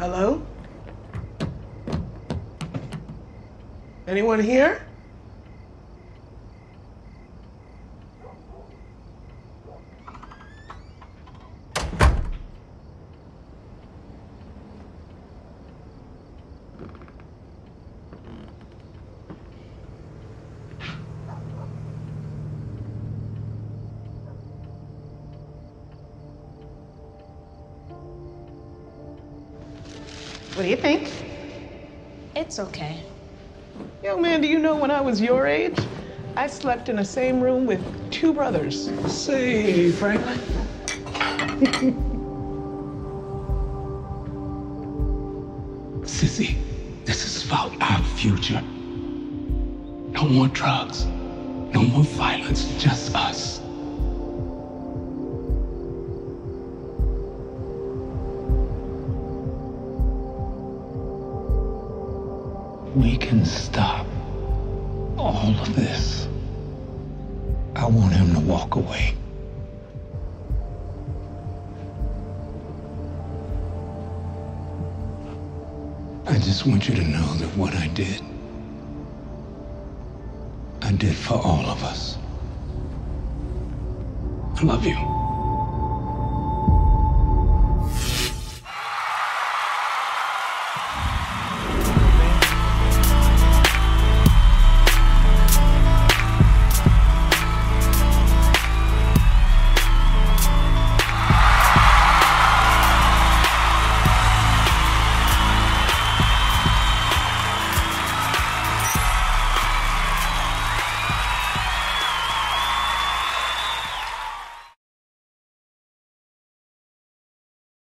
Hello? Anyone here? What do you think? It's okay. Young man, do you know when I was your age, I slept in the same room with two brothers. Say, Franklin. Cissy, this is about our future. No more drugs. No more violence, just We can stop all of this. I want him to walk away. I just want you to know that what I did, I did for all of us. I love you.